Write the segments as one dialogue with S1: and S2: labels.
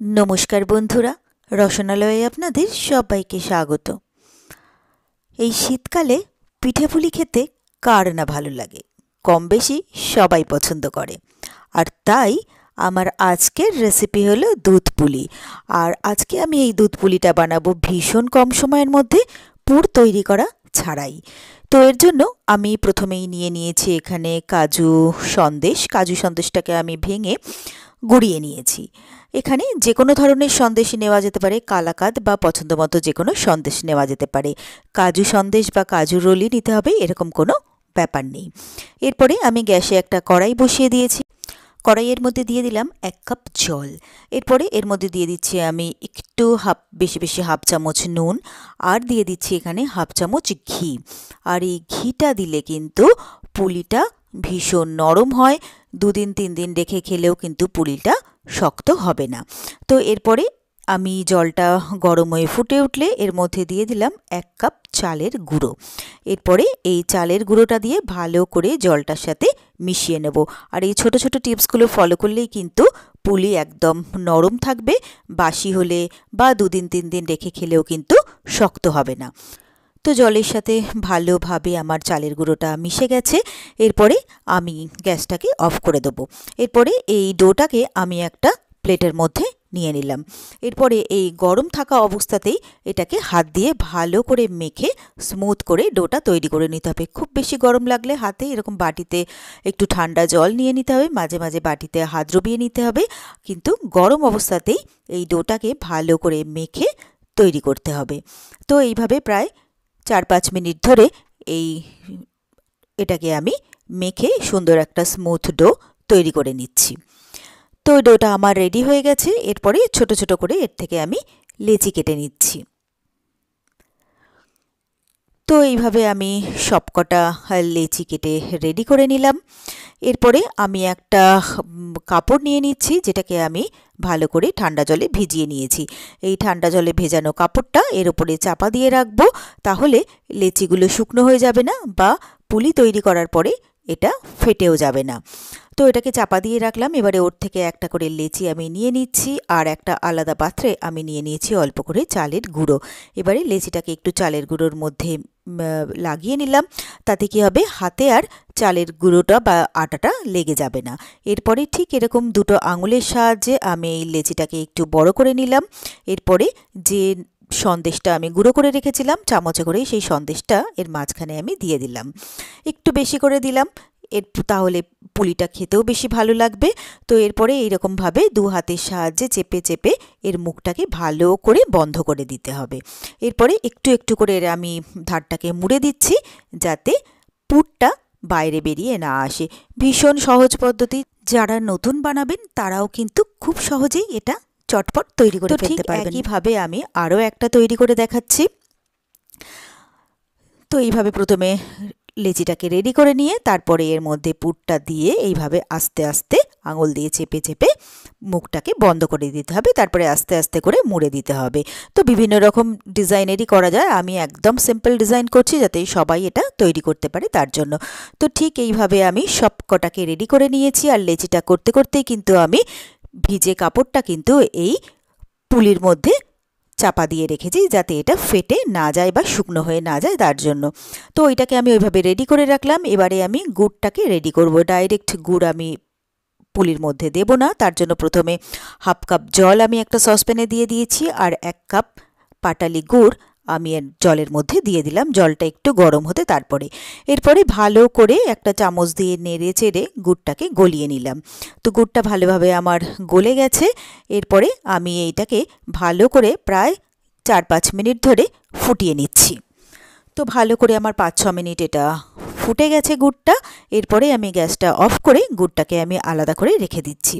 S1: নমস্কার বন্ধুরা, রসনালয়ে আপনাদের সবাইকে স্বাগত। এই শীতকালে পিঠেপুলি খেতে কার না ভালো লাগে? কম বেশি সবাই পছন্দ করে। আর তাই আমার আজকের রেসিপি হলো দুধ পুলি আর আজকে আমি এই দুধ পুলিটা বানাবো ভীষণ কম সময়ের মধ্যে পুর তৈরি করা ছাড়াই। তো এর জন্য আমি প্রথমেই নিয়ে নিয়েছি এখানে কাজু সন্দেশ। কাজু সন্দেশটাকে আমি ভেঙে গুঁড়িয়ে নিয়েছি। এখানে যে কোনো ধরনের সন্দেশ নেওয়া যেতে পারে, কালাকাদ বা পছন্দ মতো যে কোনো সন্দেশ নেওয়া যেতে পারে। কাজু সন্দেশ বা কাজু রোলি নিতে হবে, এরকম কোনো ব্যাপার নেই। এরপরে আমি গ্যাসে একটা কড়াই বসিয়ে দিয়েছি। কড়াইয়ের মধ্যে দিয়ে দিলাম এক কাপ জল। এরপরে এর মধ্যে দিয়ে দিচ্ছি আমি একটু হাফ, বেশি বেশি হাফ চামচ নুন আর দিয়ে দিচ্ছি এখানে হাফ চামচ ঘি। আর এই ঘিটা দিলে কিন্তু পুলিটা ভীষণ নরম হয়। দুদিন, তিন দিন রেখে খেলেও কিন্তু পুলিটা শক্ত হবে না। তো এরপরে আমি জলটা গরম হয়ে ফুটে উঠলে এর মধ্যে দিয়ে দিলাম এক কাপ চালের গুঁড়ো। এরপরে এই চালের গুঁড়োটা দিয়ে ভালো করে জলটার সাথে মিশিয়ে নেব। আর এই ছোট ছোট টিপসগুলো ফলো করলেই কিন্তু পুলি একদম নরম থাকবে, বাসি হলে বা দুদিন, তিন দিন রেখে খেলেও কিন্তু শক্ত হবে না। তো জলের সাথে ভালোভাবে আমার চালের গুঁড়োটা মিশে গেছে। এরপরে আমি গ্যাসটাকে অফ করে দেবো। এরপরে এই ডোটাকে আমি একটা প্লেটের মধ্যে নিয়ে নিলাম। এরপরে এই গরম থাকা অবস্থাতেই এটাকে হাত দিয়ে ভালো করে মেখে স্মুথ করে ডোটা তৈরি করে নিতে হবে। খুব বেশি গরম লাগলে হাতে এরকম বাটিতে একটু ঠান্ডা জল নিয়ে নিতে হবে, মাঝে মাঝে বাটিতে হাত রবিয়ে নিতে হবে। কিন্তু গরম অবস্থাতেই এই ডোটাকে ভালো করে মেখে তৈরি করতে হবে। তো এইভাবে প্রায় চার পাঁচ মিনিট ধরে এই এটাকে আমি মেখে সুন্দর একটা স্মুথ ডো তৈরি করে নিচ্ছি। তো ডোটা আমার রেডি হয়ে গেছে, এরপরে ছোট ছোট করে এর থেকে আমি লেচি কেটে নিচ্ছি। তো এইভাবে আমি সবকটা লেচি কেটে রেডি করে নিলাম। এরপরে আমি একটা কাপড় নিয়ে নিচ্ছি, যেটাকে আমি ভালো করে ঠান্ডা জলে ভিজিয়ে নিয়েছি। এই ঠান্ডা জলে ভেজানো কাপড়টা এর উপরে চাপা দিয়ে রাখব, তাহলে লেচিগুলো শুকনো হয়ে যাবে না বা পুলি তৈরি করার পরে এটা ফেটেও যাবে না। তো এটাকে চাপা দিয়ে রাখলাম। এবারে ওর থেকে একটা করে লেচি আমি নিয়ে নিচ্ছি আর একটা আলাদা পাত্রে আমি নিয়ে নিয়েছি অল্প করে চালের গুঁড়ো। এবারে লেচিটাকে একটু চালের গুঁড়োর মধ্যে লাগিয়ে নিলাম। তাতে কি হবে? হাতে আর চালের গুঁড়োটা বা আটাটা লেগে যাবে না। এরপরে ঠিক এরকম দুটো আঙুলের সাহায্যে আমি এই লেচিটাকে একটু বড় করে নিলাম। এরপরে যে সন্দেশটা আমি গুঁড়ো করে রেখেছিলাম, চামচে করে সেই সন্দেশটা এর মাঝখানে আমি দিয়ে দিলাম। একটু বেশি করে দিলাম। এর তাহলে পুলিটা খেতেও বেশি ভালো লাগবে। তো এরপরে এইরকমভাবে দু হাতের সাহায্যে চেপে চেপে এর মুখটাকে ভালো করে বন্ধ করে দিতে হবে। এরপরে একটু একটু করে আমি ধারটাকে মুড়ে দিচ্ছি যাতে পুরটা বাইরে বেরিয়ে না আসে। ভীষণ সহজ পদ্ধতি। যারা নতুন বানাবেন তারাও কিন্তু খুব সহজেই এটা চটপট তৈরি করে ফেলতে পারবেন। একইভাবে আমি আরও একটা তৈরি করে দেখাচ্ছি। তো এইভাবে প্রথমে লেচিটাকে রেডি করে নিয়ে তারপরে এর মধ্যে পুরটা দিয়ে এইভাবে আস্তে আস্তে আঙুল দিয়ে চেপে চেপে মুখটাকে বন্ধ করে দিতে হবে। তারপরে আস্তে আস্তে করে মুড়ে দিতে হবে। তো বিভিন্ন রকম ডিজাইনেরই করা যায়। আমি একদম সিম্পল ডিজাইন করছি যাতে সবাই এটা তৈরি করতে পারে তার জন্য। তো ঠিক এইভাবে আমি সব কটাকে রেডি করে নিয়েছি আর লেচিটা করতে করতেই কিন্তু আমি ভিজে কাপড়টা কিন্তু এই পুলির মধ্যে চাপা দিয়ে রেখেছি যাতে এটা ফেটে না যায় বা শুকনো হয়ে না যায় তার জন্য। তো ওইটাকে আমি ওইভাবে রেডি করে রাখলাম। এবারে আমি গুড়টাকে রেডি করব। ডাইরেক্ট গুড় আমি পুলির মধ্যে দেব না। তার জন্য প্রথমে হাফ কাপ জল আমি একটা সসপ্যানে দিয়ে দিয়েছি। আর এক কাপ পাটালি গুড় আমি জলের মধ্যে দিয়ে দিলাম। জলটা একটু গরম হতে তারপরে, এরপরে ভালো করে একটা চামচ দিয়ে নেড়ে চেড়ে গুড়টাকে গলিয়ে নিলাম। তো গুড়টা ভালোভাবে আমার গলে গেছে। এরপরে আমি এইটাকে ভালো করে প্রায় চার পাঁচ মিনিট ধরে ফুটিয়ে নিচ্ছি। তো ভালো করে আমার পাঁচ ছ মিনিট এটা ফুটে গেছে গুড়টা, এরপরে আমি গ্যাসটা অফ করে গুড়টাকে আমি আলাদা করে রেখে দিচ্ছি।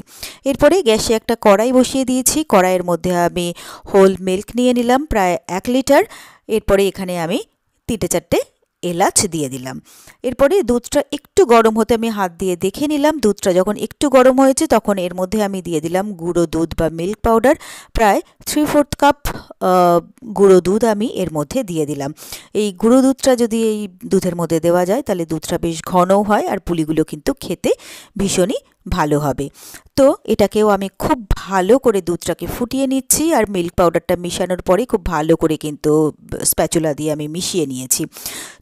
S1: এরপরে গ্যাসে একটা কড়াই বসিয়ে দিয়েছি। কড়াইয়ের মধ্যে আমি হোল মিল্ক নিয়ে নিলাম, প্রায় এক লিটার। এরপরে এখানে আমি তিনটে চারটে এলাচ দিয়ে দিলাম। এরপরে দুধটা একটু গরম হতে আমি হাত দিয়ে দেখে নিলাম। দুধটা যখন একটু গরম হয়েছে, তখন এর মধ্যে আমি দিয়ে দিলাম গুঁড়ো দুধ বা মিল্ক পাউডার। প্রায় থ্রি ফোর্থ কাপ গুঁড়ো দুধ আমি এর মধ্যে দিয়ে দিলাম। এই গুঁড়ো দুধটা যদি এই দুধের মধ্যে দেওয়া যায়, তাহলে দুধটা বেশ ঘনও হয় আর পুলিগুলো কিন্তু খেতে ভীষণই ভালো হবে। তো এটাকেও আমি খুব ভালো করে দুধটাকে ফুটিয়ে নিচ্ছি আর মিল্ক পাউডারটা মিশানোর পরে খুব ভালো করে কিন্তু স্প্যাচুলা দিয়ে আমি মিশিয়ে নিয়েছি।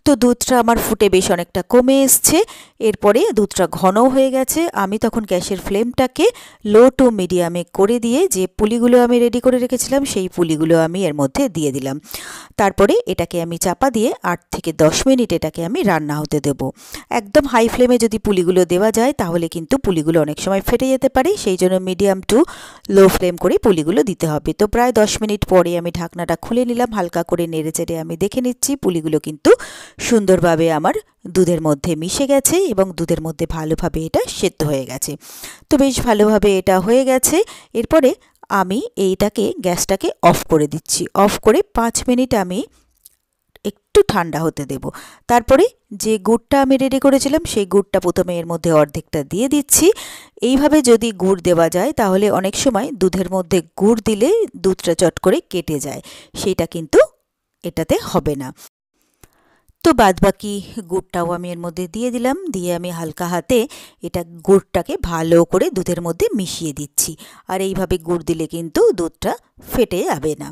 S1: তো দুধটা আমার ফুটে বেশ অনেকটা কমে এসছে। এরপরে দুধটা ঘনও হয়ে গেছে। আমি তখন গ্যাসের ফ্লেমটাকে লো টু মিডিয়ামে করে দিয়ে যে পুলিগুলো আমি রেডি করে রেখেছিলাম, সেই পুলিগুলো আমি এর মধ্যে দিয়ে দিলাম। তারপরে এটাকে আমি চাপা দিয়ে আট থেকে দশ মিনিট এটাকে আমি রান্না হতে দেব। একদম হাই ফ্লেমে যদি পুলিগুলো দেওয়া যায়, তাহলে কিন্তু পুলিগুলো অনেক সময় ফেটে যেতে পারে, সেই জন্য মিডিয়াম টু লো ফ্লেম করে পুলিগুলো দিতে হবে। তো প্রায় দশ মিনিট পরে আমি ঢাকনাটা খুলে নিলাম, হালকা করে নেড়ে চেড়ে আমি দেখে নিচ্ছি পুলিগুলো কিন্তু সুন্দরভাবে আমার দুধের মধ্যে মিশে গেছে এবং দুধের মধ্যে ভালোভাবে এটা সেদ্ধ হয়ে গেছে। তো বেশ ভালোভাবে এটা হয়ে গেছে, এরপরে আমি এইটাকে, গ্যাসটাকে অফ করে দিচ্ছি। অফ করে পাঁচ মিনিট আমি একটু ঠান্ডা হতে দেব। তারপরে যে গুড়টা আমি রেডি করেছিলাম, সেই গুড়টা প্রথমে এর মধ্যে অর্ধেকটা দিয়ে দিচ্ছি। এইভাবে যদি গুড় দেওয়া যায়, তাহলে অনেক সময় দুধের মধ্যে গুড় দিলে দুধটা চট করে কেটে যায়। সেটা কিন্তু এটাতে হবে না। তো বাদবাকি গুড়টাও আমি এর মধ্যে দিয়ে দিলাম। দিয়ে আমি হালকা হাতে এটা গুড়টাকে ভালো করে দুধের মধ্যে মিশিয়ে দিচ্ছি। আর এইভাবে গুড় দিলে কিন্তু দুধটা ফেটে যাবে না।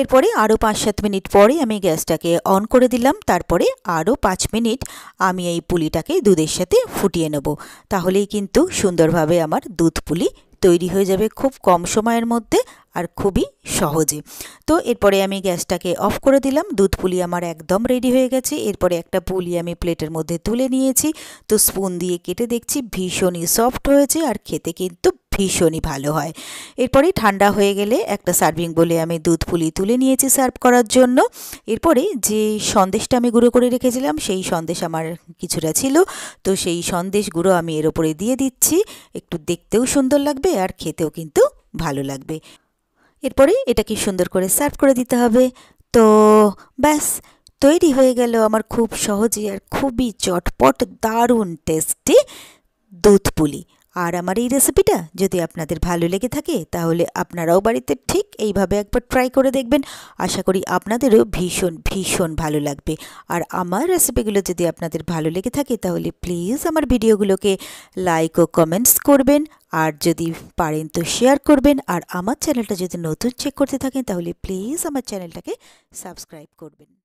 S1: এরপরে আরও পাঁচ সাত মিনিট পরে আমি গ্যাসটাকে অন করে দিলাম। তারপরে আরও পাঁচ মিনিট আমি এই পুলিটাকে দুধের সাথে ফুটিয়ে নেব। তাহলেই কিন্তু সুন্দরভাবে আমার দুধ পুলি তৈরি হয়ে যাবে। খুব কম সময়ের মধ্যে আর খুবই সহজে। তো এরপরে আমি গ্যাসটাকে অফ করে দিলাম। দুধ পুলি আমার একদম রেডি হয়ে গেছে। এরপরে একটা পুলি আমি প্লেটের মধ্যে তুলে নিয়েছি। তো স্পুন দিয়ে কেটে দেখছি ভীষণই সফট হয়েছে আর খেতে কিন্তু ভীষণই ভালো হয়। এরপরে ঠান্ডা হয়ে গেলে একটা সার্ভিং বলে আমি দুধ পুলি তুলে নিয়েছি সার্ভ করার জন্য। এরপরে যে সন্দেশটা আমি গুঁড়ো করে রেখেছিলাম, সেই সন্দেশ আমার কিছুটা ছিল। তো সেই সন্দেশ গুঁড়ো আমি এর ওপরে দিয়ে দিচ্ছি। একটু দেখতেও সুন্দর লাগবে আর খেতেও কিন্তু ভালো লাগবে। এরপরে এটাকে সুন্দর করে সার্ভ করে দিতে হবে। তো ব্যাস, তৈরি হয়ে গেল আমার খুব সহজে আর খুবই চটপট, দারুণ, টেস্টি দুধ পুলি। আর আমার এই রেসিপিটা যদি আপনাদের ভালো লেগে থাকে, তাহলে আপনারাও বাড়িতে ঠিক এইভাবে একবার ট্রাই করে দেখবেন। আশা করি আপনাদেরও ভীষণ ভীষণ ভালো লাগবে। আর আমার রেসিপিগুলো যদি আপনাদের ভালো লেগে থাকে, তাহলে প্লিজ আমার ভিডিওগুলোকে লাইক ও কমেন্টস করবেন। আর যদি পারেন তো শেয়ার করবেন। আর আমার চ্যানেলটা যদি নতুন চেক করতে থাকেন, তাহলে প্লিজ আমার চ্যানেলটাকে সাবস্ক্রাইব করবেন।